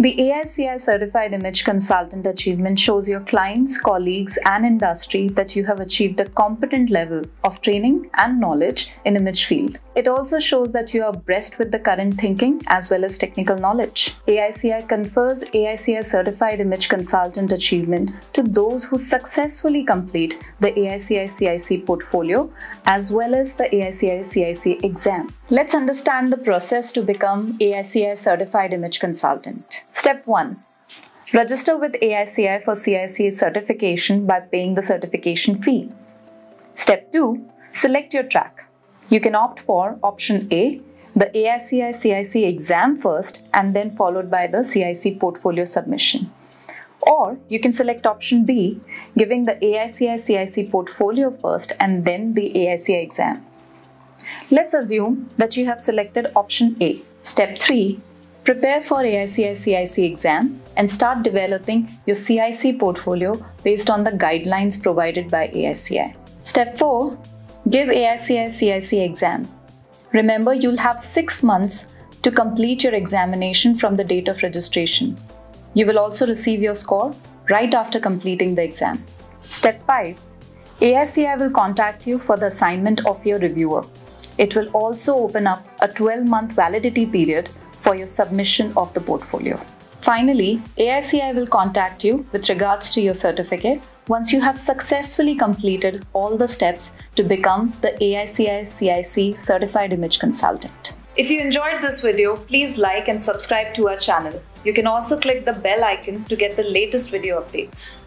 The AICI Certified Image Consultant Achievement shows your clients, colleagues, and industry that you have achieved a competent level of training and knowledge in image field. It also shows that you are abreast with the current thinking as well as technical knowledge. AICI confers AICI Certified Image Consultant Achievement to those who successfully complete the AICI CIC portfolio as well as the AICI CIC exam. Let's understand the process to become AICI Certified Image Consultant. Step 1. Register with AICI for CIC certification by paying the certification fee. Step 2. Select your track. You can opt for option A, the AICI CIC exam first and then followed by the CIC portfolio submission. Or you can select option B, giving the AICI CIC portfolio first and then the AICI exam. Let's assume that you have selected option A. Step 3. Prepare for AICI CIC exam and start developing your CIC portfolio based on the guidelines provided by AICI. Step 4. Give AICI exam. Remember, you'll have six months to complete your examination from the date of registration. You will also receive your score right after completing the exam. Step 5. AICI will contact you for the assignment of your reviewer. It will also open up a 12 month validity period for your submission of the portfolio. Finally, AICI will contact you with regards to your certificate once you have successfully completed all the steps to become the AICI CIC Certified Image Consultant. If you enjoyed this video, please like and subscribe to our channel. You can also click the bell icon to get the latest video updates.